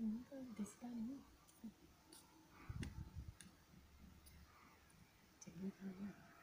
nunca decía no. Chỉ như thôi nha.